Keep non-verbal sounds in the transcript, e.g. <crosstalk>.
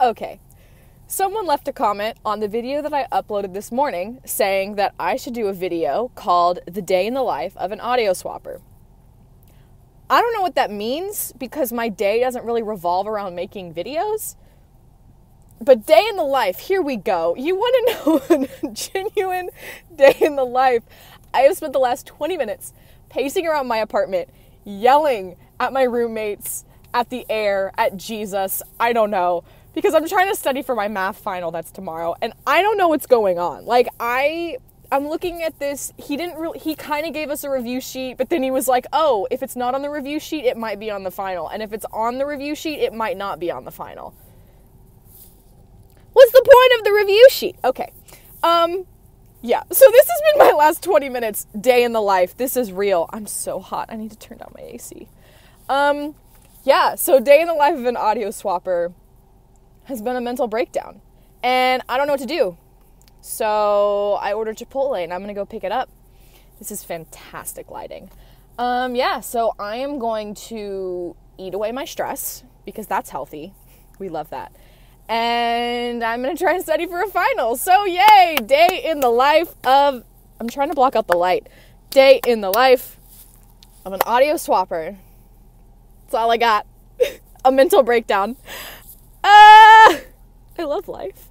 Okay. Someone left a comment on the video that I uploaded this morning saying that I should do a video called The Day in the Life of an Audio Swapper. I don't know what that means because my day doesn't really revolve around making videos. But day in the life, here we go. You want to <laughs> know a genuine day in the life? I have spent the last 20 minutes pacing around my apartment, yelling at my roommates, at the air, at Jesus, I don't know, because I'm trying to study for my math final that's tomorrow and I don't know what's going on. Like I I'm looking at this. He didn't really he kind of gave us a review sheet, but then he was like, "Oh, if it's not on the review sheet, it might be on the final, and if it's on the review sheet, it might not be on the final." What's the point of the review sheet? Okay. Um yeah. So this has been my last 20 minutes day in the life. This is real. I'm so hot. I need to turn down my AC. Um yeah, so day in the life of an audio swapper has been a mental breakdown. And I don't know what to do. So I ordered Chipotle and I'm gonna go pick it up. This is fantastic lighting. Um, yeah, so I am going to eat away my stress because that's healthy. We love that. And I'm gonna try and study for a final. So, yay! Day in the life of. I'm trying to block out the light. Day in the life of an audio swapper. That's all I got. <laughs> a mental breakdown. Ah! I love life.